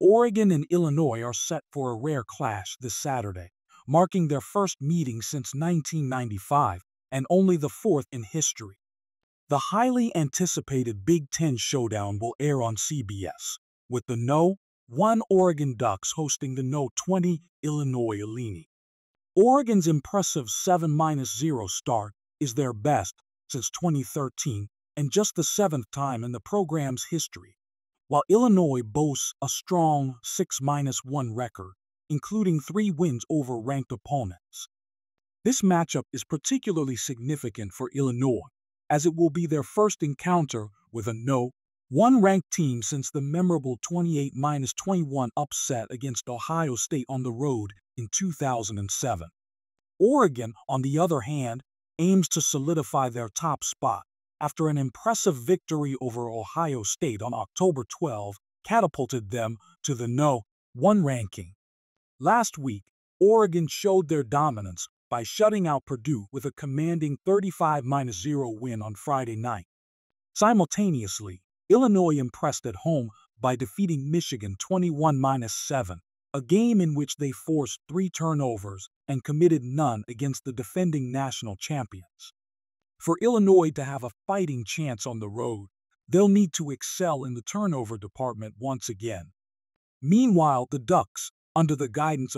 Oregon and Illinois are set for a rare clash this Saturday, marking their first meeting since 1995 and only the fourth in history. The highly anticipated Big Ten showdown will air on CBS, with the No. 1 Oregon Ducks hosting the No. 20 Illinois Illini. Oregon's impressive 7-0 start is their best since 2013 and just the seventh time in the program's history, while Illinois boasts a strong 6-1 record, including three wins over ranked opponents. This matchup is particularly significant for Illinois, as it will be their first encounter with a no one ranked team since the memorable 28 21 upset against Ohio State on the road in 2007. Oregon, on the other hand, aims to solidify their top spot after an impressive victory over Ohio State on October 12 catapulted them to the no 1 ranking. Last week, Oregon showed their dominance by shutting out Purdue with a commanding 35-0 win on Friday night. Simultaneously, Illinois impressed at home by defeating Michigan 21-7, a game in which they forced three turnovers and committed none against the defending national champions. For Illinois to have a fighting chance on the road, they'll need to excel in the turnover department once again. Meanwhile, the Ducks, under the guidance